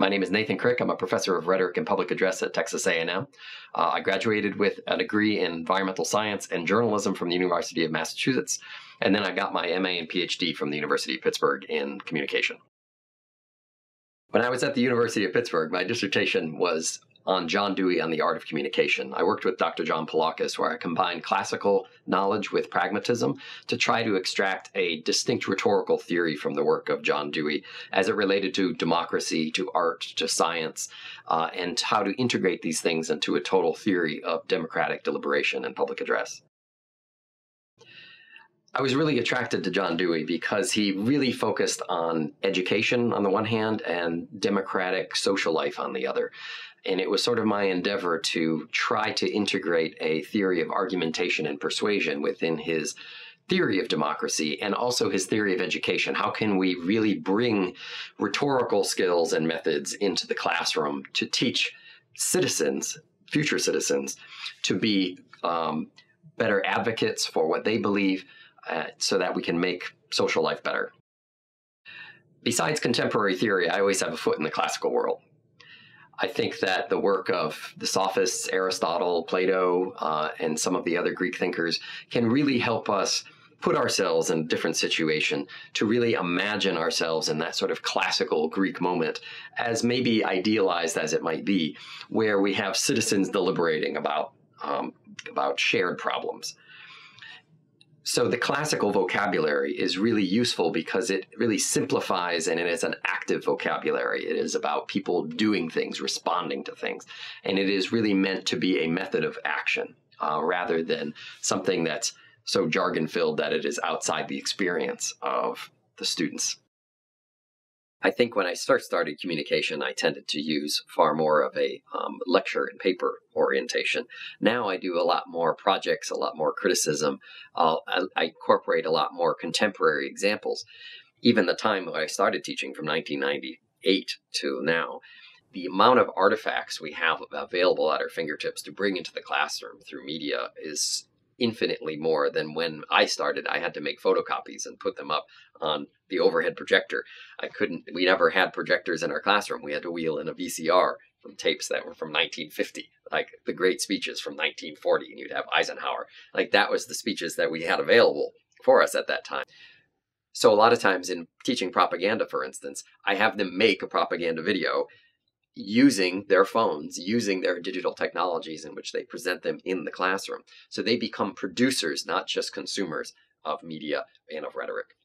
My name is Nathan Crick. I'm a professor of rhetoric and public address at Texas A&M. Uh, I graduated with a degree in environmental science and journalism from the University of Massachusetts, and then I got my MA and PhD from the University of Pittsburgh in communication. When I was at the University of Pittsburgh, my dissertation was on John Dewey on the art of communication. I worked with Dr. John Poulakos, where I combined classical knowledge with pragmatism to try to extract a distinct rhetorical theory from the work of John Dewey as it related to democracy, to art, to science, uh, and how to integrate these things into a total theory of democratic deliberation and public address. I was really attracted to John Dewey because he really focused on education on the one hand and democratic social life on the other. And it was sort of my endeavor to try to integrate a theory of argumentation and persuasion within his theory of democracy and also his theory of education. How can we really bring rhetorical skills and methods into the classroom to teach citizens, future citizens, to be um, better advocates for what they believe uh, so that we can make social life better? Besides contemporary theory, I always have a foot in the classical world. I think that the work of the sophists, Aristotle, Plato, uh, and some of the other Greek thinkers can really help us put ourselves in a different situation to really imagine ourselves in that sort of classical Greek moment, as maybe idealized as it might be, where we have citizens deliberating about um, about shared problems. So the classical vocabulary is really useful because it really simplifies and it is an active vocabulary. It is about people doing things, responding to things. And it is really meant to be a method of action uh, rather than something that's so jargon filled that it is outside the experience of the students. I think when I first started communication, I tended to use far more of a um, lecture and paper orientation. Now I do a lot more projects, a lot more criticism. I, I incorporate a lot more contemporary examples. Even the time when I started teaching from 1998 to now, the amount of artifacts we have available at our fingertips to bring into the classroom through media is infinitely more than when I started. I had to make photocopies and put them up on the overhead projector. I couldn't, we never had projectors in our classroom. We had to wheel in a VCR from tapes that were from 1950, like the great speeches from 1940, and you'd have Eisenhower. Like that was the speeches that we had available for us at that time. So a lot of times in teaching propaganda, for instance, I have them make a propaganda video using their phones, using their digital technologies in which they present them in the classroom. So they become producers, not just consumers of media and of rhetoric.